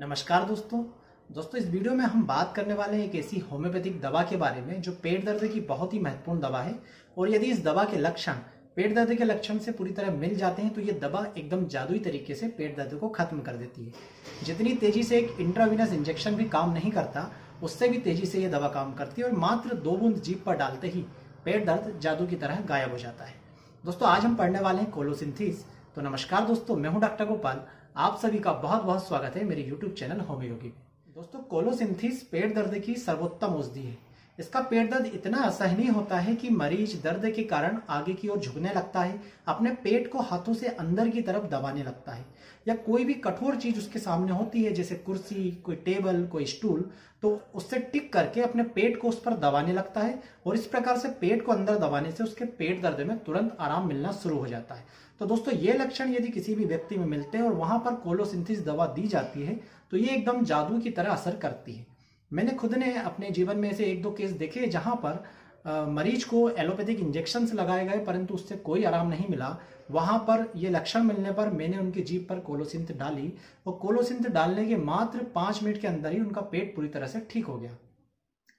नमस्कार दोस्तों। दोस्तों, इस वीडियो में हम बात करने वाले हैं एक ऐसी होम्योपैथिक दवा के बारे में, जो पेट दर्द की बहुत ही महत्वपूर्ण दवा है। और यदि इस दवा के लक्षण, पेट दर्द के लक्षण से पूरी तरह मिल जाते हैं तो ये दवा एकदम जादुई तरीके से पेट दर्द को खत्म कर देती है। जितनी तेज़ी से एक इंट्राविनस इंजेक्शन भी काम नहीं करता, उससे भी तेज़ी से ये दवा काम करती है और मात्र दो बूंद जीप पर डालते ही पेट दर्द जादू की तरह गायब हो जाता है। दोस्तों, आज हम पढ़ने वाले हैं कोलोसिंथीस तो नमस्कार दोस्तों, मैं हूँ डॉक्टर गोपाल। आप सभी का बहुत बहुत स्वागत है मेरे YouTube चैनल होम्योगी में दोस्तों, कोलोसिंथिस, पेट दर्द की सर्वोत्तम औषधि है। इसका पेट दर्द इतना असहनीय होता है कि मरीज़ दर्द के कारण आगे की ओर झुकने लगता है, अपने पेट को हाथों से अंदर की तरफ़ दबाने लगता है। या कोई भी कठोर चीज़ उसके सामने होती है, जैसे कुर्सी, कोई टेबल, कोई स्टूल तो उससे टिक करके अपने पेट को उस पर दबाने लगता है और इस प्रकार से पेट को अंदर दबाने से उसके पेट दर्द में तुरंत आराम मिलना शुरू हो जाता है। तो दोस्तों, ये लक्षण यदि किसी भी व्यक्ति में मिलते हैं और वहाँ पर कोलोसिंथिस दवा दी जाती है तो ये एकदम जादू की तरह असर करती है। मैंने खुद ने अपने जीवन में से एक दो केस देखे जहाँ पर मरीज़ को एलोपैथिक इंजेक्शन लगाए गए, परंतु उससे कोई आराम नहीं मिला। वहाँ पर ये लक्षण मिलने पर मैंने उनकी जीप पर कोलोसिंथ डाली और कोलोसिंथ डालने के मात्र पाँच मिनट के अंदर ही उनका पेट पूरी तरह से ठीक हो गया।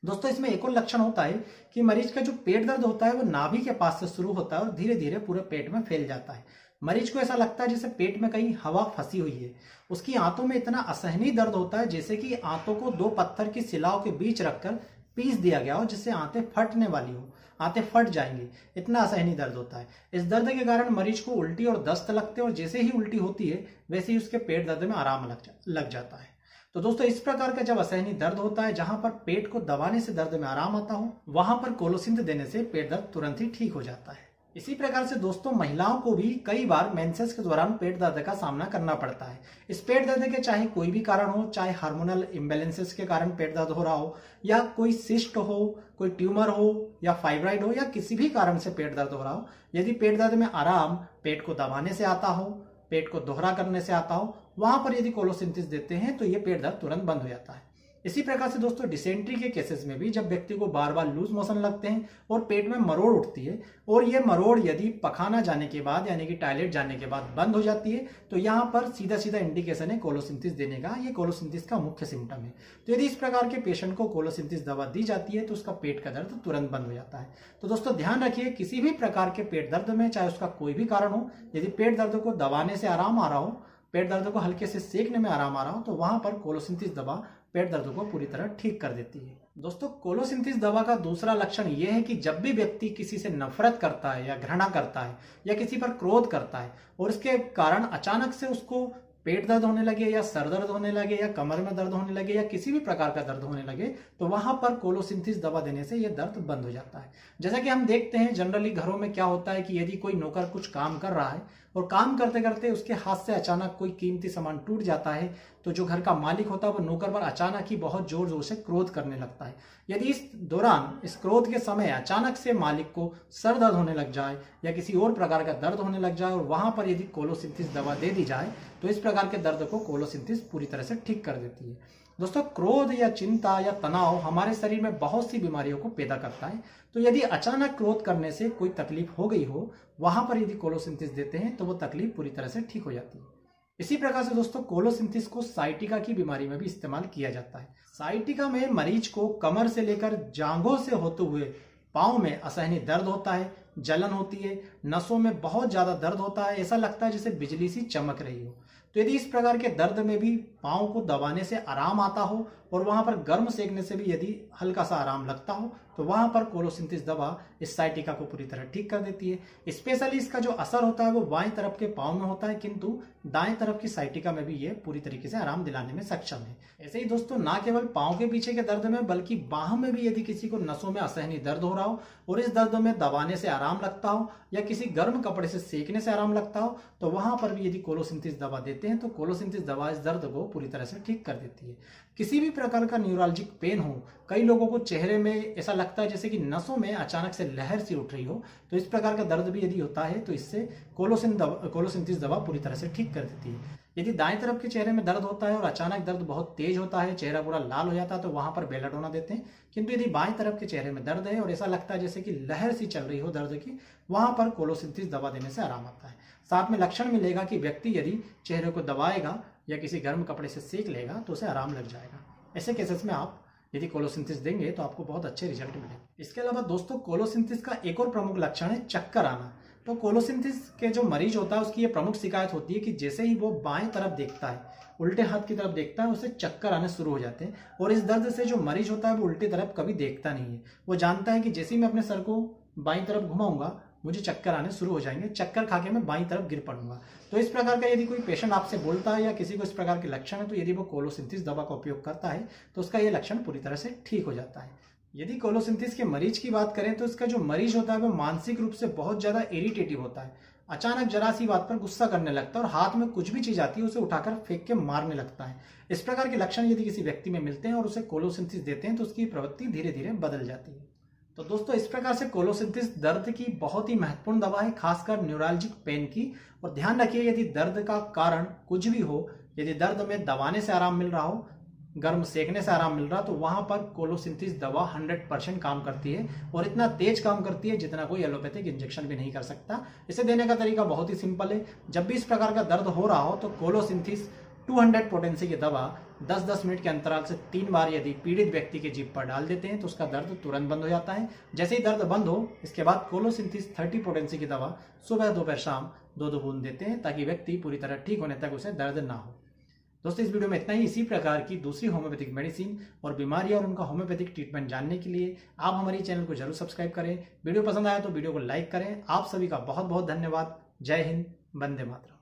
दोस्तों, इसमें एक और लक्षण होता है कि मरीज़ का जो पेट दर्द होता है वो नाभि के पास से शुरू होता है और धीरे धीरे पूरे पेट में फैल जाता है। मरीज़ को ऐसा लगता है जैसे पेट में कहीं हवा फंसी हुई है। उसकी आंतों में इतना असहनीय दर्द होता है जैसे कि आंतों को दो पत्थर की सिलाओं के बीच रखकर पीस दिया गया हो जिससे आंतें फटने वाली हो। आंतें फट जाएँगी। इतना असहनीय दर्द होता है। इस दर्द के कारण मरीज़ को उल्टी और दस्त लगते हैं और जैसे ही उल्टी होती है वैसे ही उसके पेट दर्द में आराम लग, जा, लग जाता है। तो दोस्तों इस प्रकार का जब असहनीय दर्द होता है जहाँ पर पेट को दबाने से दर्द में आराम आता हो वहाँ पर कोलोसिंथ देने से पेट दर्द तुरंत ही ठीक हो जाता है। इसी प्रकार से दोस्तों, महिलाओं को भी कई बार मेंसेस के दौरान पेट दर्द का सामना करना पड़ता है। इस पेट दर्द के चाहे कोई भी कारण हो, चाहे हार्मोनल इम्बेलेंसेस के कारण पेट दर्द हो रहा हो, या कोई सिस्ट हो, कोई ट्यूमर हो, या फाइब्राइड हो, या किसी भी कारण से पेट दर्द हो रहा हो, यदि पेट दर्द में आराम पेट को दबाने से आता हो, पेट को दोहरा करने से आता हो, वहाँ पर यदि कोलोसिंथिस देते हैं तो ये पेट दर्द तुरंत बंद हो जाता है। इसी प्रकार से दोस्तों डिसेंट्री के केसेस में भी जब व्यक्ति को बार बार लूज मोशन लगते हैं और पेट में मरोड़ उठती है और ये मरोड़ यदि पखाना जाने के बाद, यानी कि टॉयलेट जाने के बाद बंद हो जाती है तो यहाँ पर सीधा सीधा इंडिकेशन है कोलोसिंथिस देने का। ये कोलोसिंथिस का मुख्य सिम्टम है। तो यदि इस प्रकार के पेशेंट को कोलोसिंथिस दवा दी जाती है तो उसका पेट का दर्द तुरंत बंद हो जाता है। तो दोस्तों, ध्यान रखिए, किसी भी प्रकार के पेट दर्द में, चाहे उसका कोई भी कारण हो, यदि पेट दर्द को दबाने से आराम आ रहा हो पेट दर्द को हल्के से सेकने में आराम आ रहा हो तो वहाँ पर कोलोसिंथिस दवा पेट दर्द को पूरी तरह ठीक कर देती है। दोस्तों कोलोसिंथिस दवा का दूसरा लक्षण यह है कि जब भी व्यक्ति किसी से नफरत करता है या घृणा करता है या किसी पर क्रोध करता है और इसके कारण अचानक से उसको पेट दर्द होने लगे या सर दर्द होने लगे या कमर में दर्द होने लगे या किसी भी प्रकार का दर्द होने लगे तो वहाँ पर कोलोसिंथिस दवा देने से यह दर्द बंद हो जाता है। जैसा कि हम देखते हैं, जनरली घरों में क्या होता है कि यदि कोई नौकर कुछ काम कर रहा है और काम करते करते उसके हाथ से अचानक कोई कीमती सामान टूट जाता है तो जो घर का मालिक होता है, वो नौकर पर अचानक ही बहुत ज़ोर ज़ोर से क्रोध करने लगता है। यदि इस दौरान, इस क्रोध के समय अचानक से मालिक को सर दर्द होने लग जाए या किसी और प्रकार का दर्द होने लग जाए और वहाँ पर यदि कोलोसिंथिस दवा दे दी जाए तो इस प्रकार के दर्द को कोलोसिंथिस पूरी तरह से ठीक कर देती है। दोस्तों, क्रोध या चिंता या तनाव हमारे शरीर में बहुत सी बीमारियों को पैदा करता है। तो यदि अचानक क्रोध करने से कोई तकलीफ़ हो गई हो, वहाँ पर यदि कोलोसिंथिस देते हैं तो वो तकलीफ़ पूरी तरह से ठीक हो जाती है। इसी प्रकार से दोस्तों, कोलोसिंथिस को साइटिका की बीमारी में भी इस्तेमाल किया जाता है। साइटिका में मरीज़ को कमर से लेकर जांघों से होते हुए पाँव में असहनीय दर्द होता है, जलन होती है, नसों में बहुत ज़्यादा दर्द होता है, ऐसा लगता है जैसे बिजली सी चमक रही हो। तो यदि इस प्रकार के दर्द में भी पाँव को दबाने से आराम आता हो और वहाँ पर गर्म सेकने से भी यदि हल्का सा आराम लगता हो तो वहाँ पर कोलोसिंथिस दवा इस साइटिका को पूरी तरह ठीक कर देती है। स्पेशली इसका जो असर होता है वो बाएँ तरफ़ के पाँव में होता है, किंतु दाएँ तरफ़ की साइटिका में भी ये पूरी तरीके से आराम दिलाने में सक्षम है। ऐसे ही दोस्तों, ना केवल पाँव के पीछे के दर्द में, बल्कि बाह में भी यदि किसी को नसों में असहनीय दर्द हो रहा हो और इस दर्द में दबाने से आराम लगता हो या किसी गर्म कपड़े से सेकने से आराम लगता हो तो वहाँ पर भी यदि कोलोसिंथिस दवा देते हैं तो कोलोसिंथिस दवा इस दर्द को पूरी तरह से ठीक कर देती है। किसी भी प्रकार का न्यूरोलॉजिक पेन हो, कई लोगों को चेहरे में ऐसा लगता है जैसे कि नसों में अचानक से लहर सी उठ रही हो तो इस प्रकार का दर्द भी यदि होता है तो इससे कोलोसिन दवा, कोलोसिंथिस दवा पूरी तरह से ठीक कर देती है। यदि दाएँ तरफ़ के चेहरे में दर्द होता है और अचानक दर्द बहुत तेज होता है, चेहरा पूरा लाल हो जाता है तो वहाँ पर बेलाडोना देते हैं। किंतु यदि बाएँ तरफ़ के चेहरे में दर्द है और ऐसा लगता है जैसे कि लहर सी चल रही हो दर्द की, वहाँ पर कोलोसिंथिस दवा देने से आराम आता है। साथ में लक्षण मिलेगा कि व्यक्ति यदि चेहरे को दबाएगा या किसी गर्म कपड़े से सेक लेगा तो उसे आराम लग जाएगा। ऐसे केसेस में आप यदि कोलोसिंथिस देंगे तो आपको बहुत अच्छे रिज़ल्ट मिलेंगे। इसके अलावा दोस्तों कोलोसिंथिस का एक और प्रमुख लक्षण है, चक्कर आना। तो कोलोसिंथिस के जो मरीज़ होता है, उसकी ये प्रमुख शिकायत होती है कि जैसे ही वो बाएँ तरफ़ देखता है, उल्टे हाथ की तरफ़ देखता है, उसे चक्कर आने शुरू हो जाते हैं। और इस दर्द से जो मरीज़ होता है, वो उल्टी तरफ़ कभी देखता नहीं है। वो जानता है कि जैसे ही मैं अपने सर को बाई तरफ़ घुमाऊँगा, मुझे चक्कर आने शुरू हो जाएँगे, चक्कर खा के मैं बाई तरफ़ गिर पड़ूँगा। तो इस प्रकार का यदि कोई पेशेंट आपसे बोलता है या किसी को इस प्रकार के लक्षण है तो यदि वो कोलोसिंथिस दवा का उपयोग करता है तो उसका ये लक्षण पूरी तरह से ठीक हो जाता है। यदि कोलोसिंथिस के मरीज़ की बात करें तो इसका जो मरीज़ होता है वो मानसिक रूप से बहुत ज़्यादा इरिटेटिव होता है। अचानक जरा सी बात पर गुस्सा करने लगता है और हाथ में कुछ भी चीज़ आती है, उसे उठाकर फेंक के मारने लगता है। इस प्रकार के लक्षण यदि किसी व्यक्ति में मिलते हैं और उसे कोलोसिंथिस देते हैं तो उसकी प्रवृत्ति धीरे धीरे बदल जाती है। तो दोस्तों, इस प्रकार से कोलोसिंथिस दर्द की बहुत ही महत्वपूर्ण दवा है, खासकर न्यूरालजिक पेन की। और ध्यान रखिए, यदि दर्द का कारण कुछ भी हो, यदि दर्द में दबाने से आराम मिल रहा हो गर्म सेकने से आराम मिल रहा तो वहाँ पर कोलोसिंथिस दवा 100 परसेंट काम करती है और इतना तेज काम करती है जितना कोई एलोपैथिक इंजेक्शन भी नहीं कर सकता। इसे देने का तरीका बहुत ही सिंपल है। जब भी इस प्रकार का दर्द हो रहा हो तो कोलोसिंथिस 200 पोटेंसी की दवा 10-10 मिनट के अंतराल से तीन बार यदि पीड़ित व्यक्ति के जीप पर डाल देते हैं तो उसका दर्द तुरंत बंद हो जाता है। जैसे ही दर्द बंद हो, इसके बाद कोलोसिंथिस 30 पोटेंसी की दवा सुबह दोपहर शाम दो दो बूंद देते हैं, ताकि व्यक्ति पूरी तरह ठीक होने तक उसे दर्द ना हो। दोस्तों, इस वीडियो में इतना ही। इसी प्रकार की दूसरी होम्योपैथिक मेडिसिन और बीमारी और उनका होम्योपैथिक ट्रीटमेंट जानने के लिए आप हमारे चैनल को ज़रूर सब्सक्राइब करें। वीडियो पसंद आया तो वीडियो को लाइक करें। आप सभी का बहुत बहुत धन्यवाद। जय हिंद। वंदे मातरम।